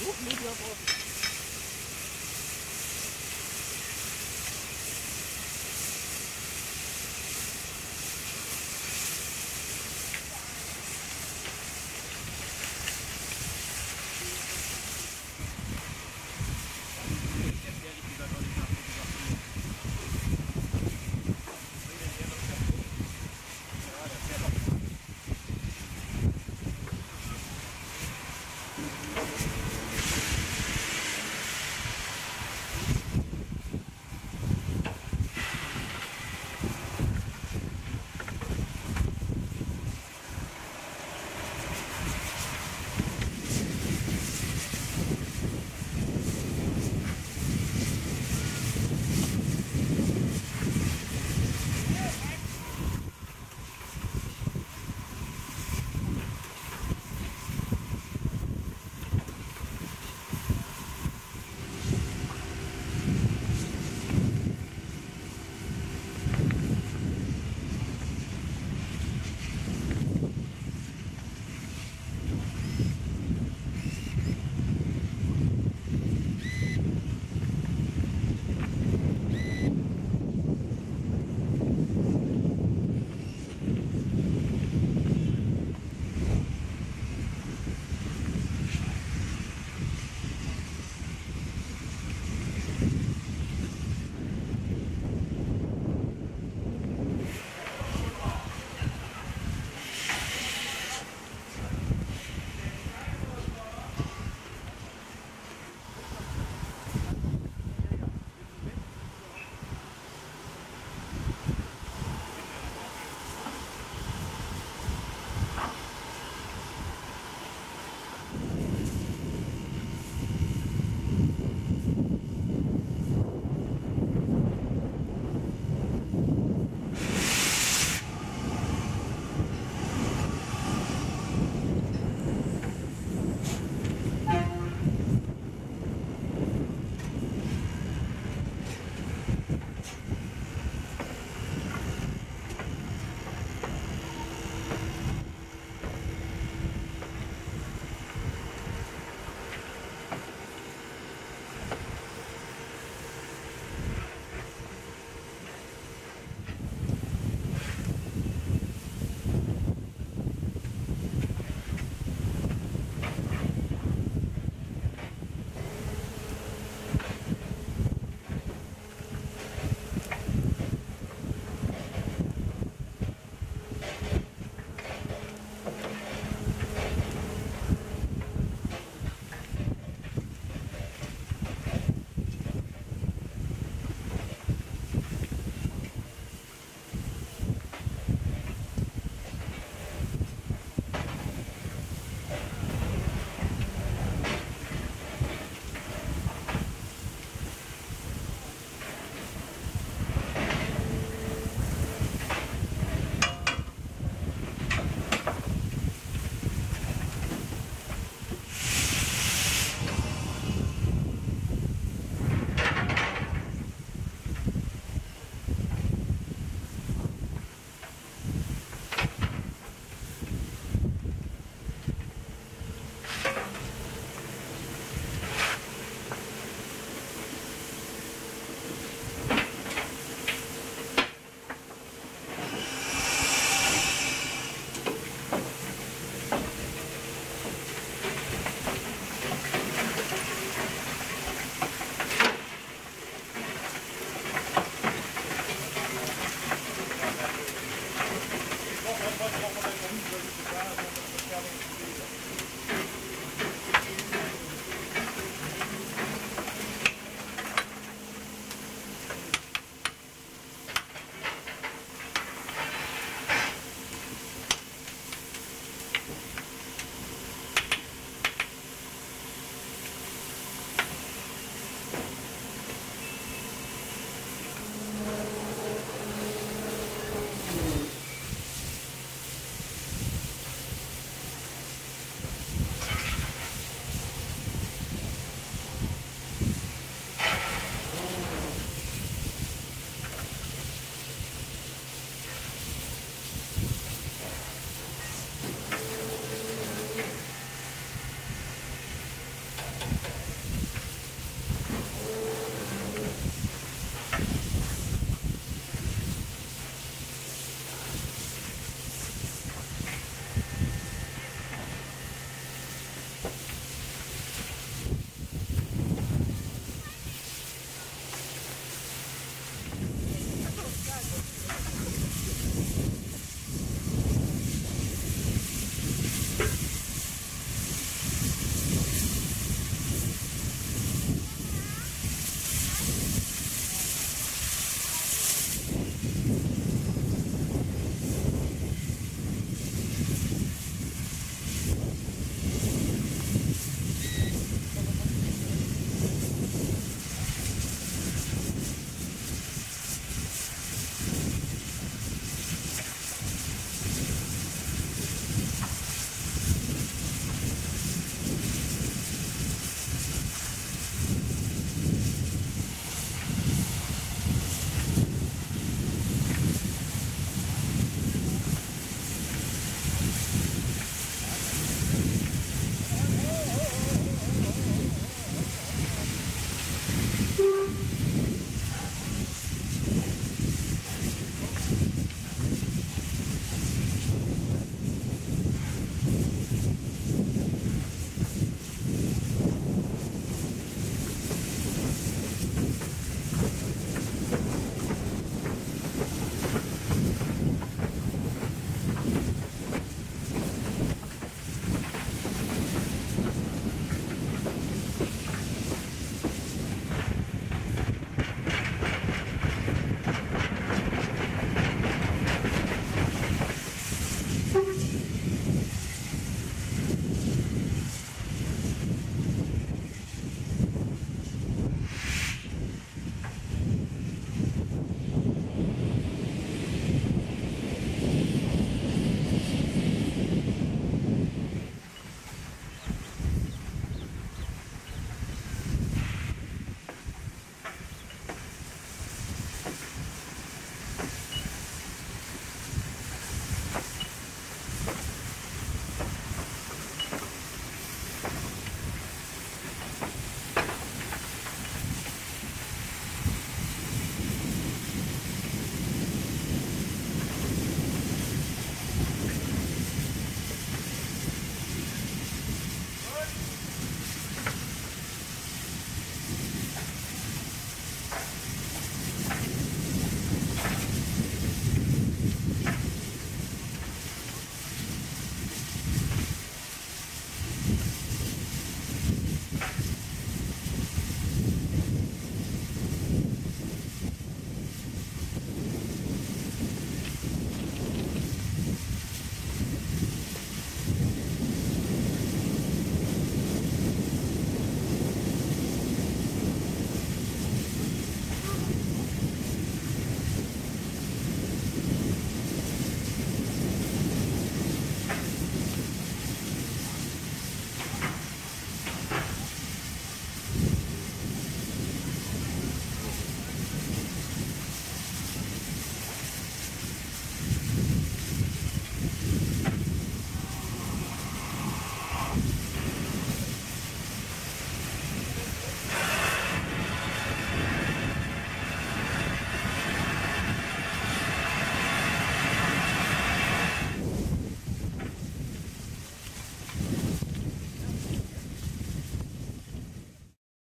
Such Media braucht.